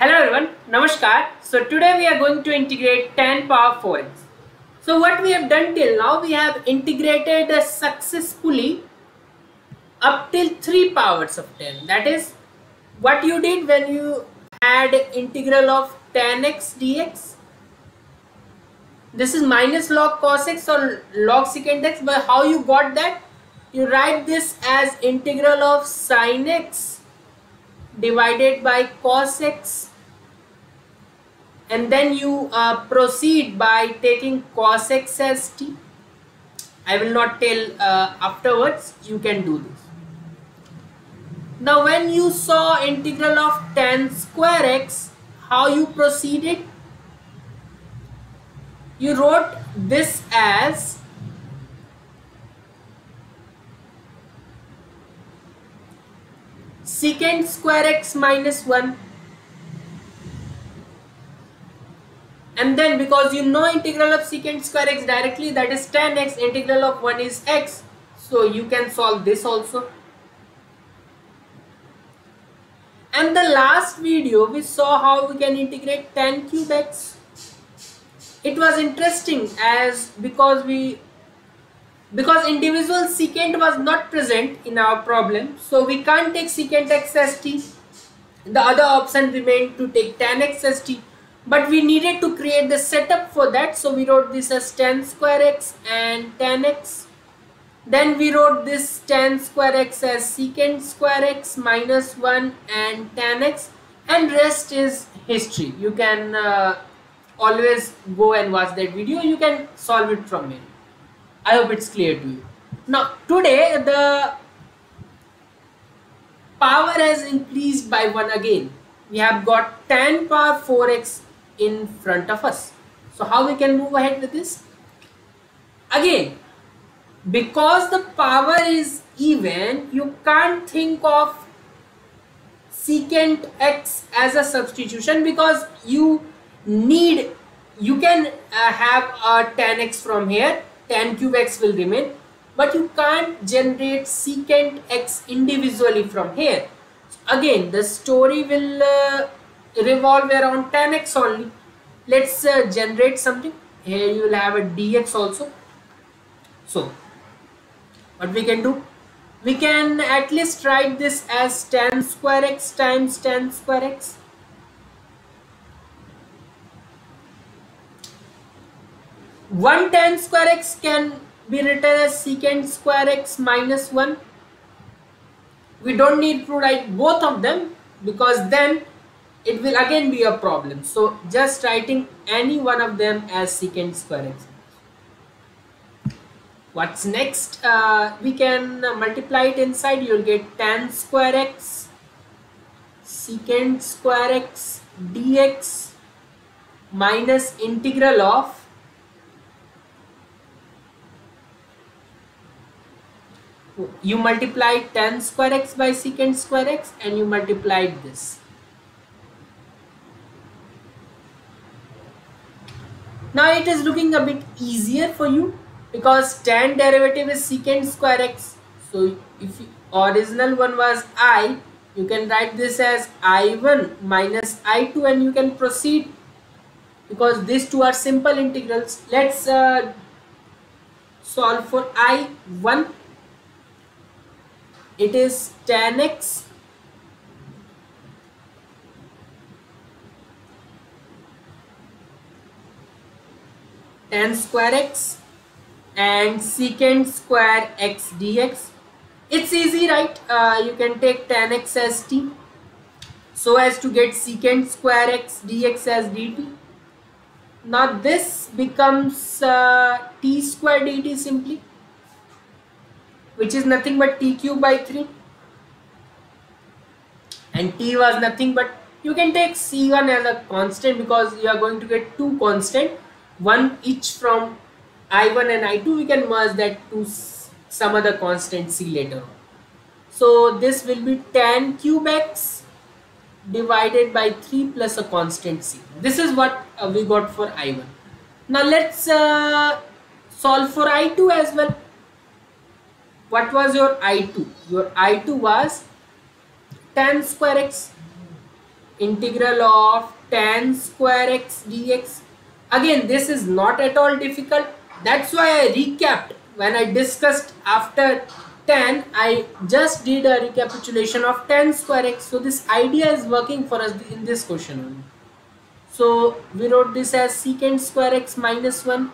Hello everyone, Namaskar. So today we are going to integrate tan power 4x. So what we have done till now, we have integrated successfully up till 3 powers of tan. That is what you did when you had integral of tan x dx. This is minus log cos x or log secant x, but how you got that? You write this as integral of sin x divided by cos x and then you uh, proceed by taking cos x as t. I will not tell uh, afterwards, you can do this. Now when you saw integral of tan square x, how you proceeded? You wrote this as secant square x minus 1 and then because you know integral of secant square x directly that is tan x integral of 1 is x. So you can solve this also. And the last video we saw how we can integrate tan cube x. It was interesting as because we because individual secant was not present in our problem. So we can't take secant x as t. The other option remained to take tan x as t but we needed to create the setup for that. So we wrote this as tan square x and tan x. Then we wrote this tan square x as secant square x minus 1 and tan x. And rest is history. You can uh, always go and watch that video. You can solve it from here. I hope it's clear to you. Now today the power has increased by 1 again. We have got tan power 4x in front of us. So how we can move ahead with this? Again, because the power is even, you can't think of secant x as a substitution because you need, you can uh, have a tan x from here tan cube x will remain but you can't generate secant x individually from here again the story will uh, revolve around tan x only. Let's uh, generate something. Here you will have a dx also. So what we can do? We can at least write this as tan square x times tan square x. One tan square x can be written as secant square x minus 1 we don't need to write both of them because then it will again be a problem. So just writing any one of them as secant square x. What's next? Uh, we can multiply it inside. You'll get tan square x secant square x dx minus integral of you multiply tan square x by secant square x and you multiplied this now it is looking a bit easier for you because tan derivative is secant square x. So if original one was i you can write this as i1 minus i2 and you can proceed. Because these two are simple integrals. Let's uh, solve for i1 it is tan x tan square x and secant square x dx. It's easy right? Uh, you can take tan x as t so as to get secant square x dx as dt. Now this becomes uh, t square dt simply which is nothing but t cube by 3 and t was nothing but you can take c1 as a constant because you are going to get two constant one each from i1 and i2 we can merge that to some other constant c later so this will be tan cube x divided by 3 plus a constant c. This is what uh, we got for i1 now let's uh, solve for i2 as well. What was your i2 your i2 was tan square x integral of tan square x dx again this is not at all difficult. That's why I recapped. When I discussed after tan I just did a recapitulation of tan square x. So this idea is working for us in this question so we wrote this as secant square x minus 1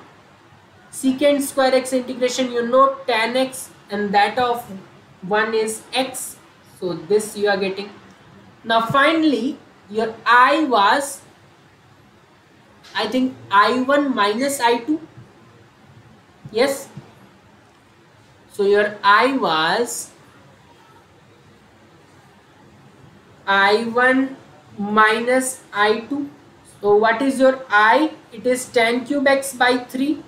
secant square x integration you know tan x and that of 1 is x. So this you are getting. Now finally your i was I think I1 minus I2 yes. So your I was I1 minus I2 so what is your I? It is tan cube x by 3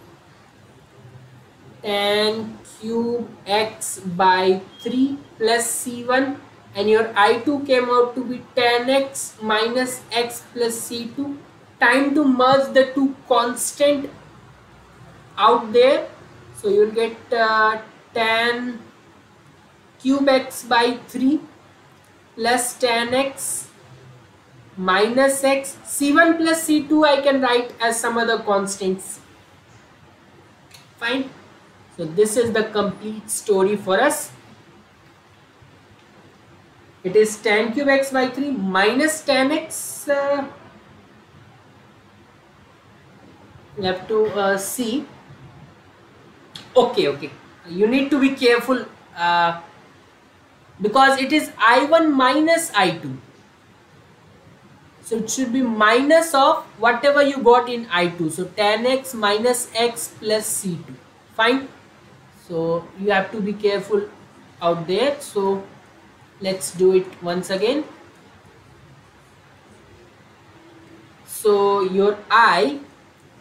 tan cube x by 3 plus C1 and your I2 came out to be tan x minus x plus C2 time to merge the two constant out there. So you'll get uh, tan cube x by 3 plus tan x minus x. C1 plus c2 I can write as some other constants. Fine. So this is the complete story for us. It is tan cube x by 3 minus tan x uh, you have to uh, see. Okay okay. You need to be careful uh, because it is i1 minus i2 so it should be minus of whatever you got in i2 so tan x minus x plus c2 fine? So you have to be careful out there. So let's do it once again. So your i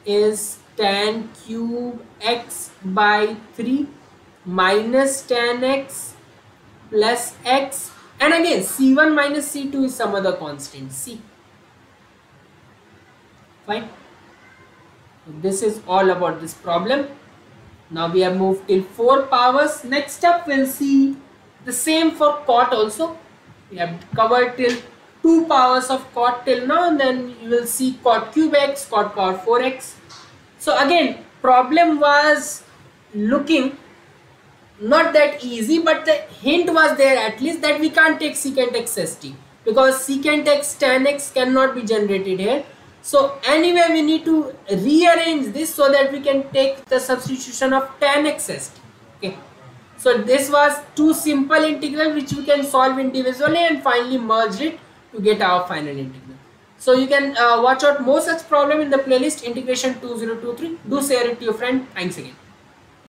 is tan cube x by 3 minus tan x plus x. And again c1 minus c2 is some other constant c. Fine. This is all about this problem. Now we have moved till 4 powers. Next up we'll see the same for cot also. We have covered till 2 powers of cot till now and then you will see cot cube x cot power 4x so again, problem was looking not that easy, but the hint was there at least that we can't take secant x st because secant x tan x cannot be generated here. So anyway, we need to rearrange this so that we can take the substitution of tan x st. Okay. So this was two simple integral which we can solve individually and finally merge it to get our final integral. So you can uh, watch out more such problem in the playlist integration 2023. Do share it to your friend. Thanks again.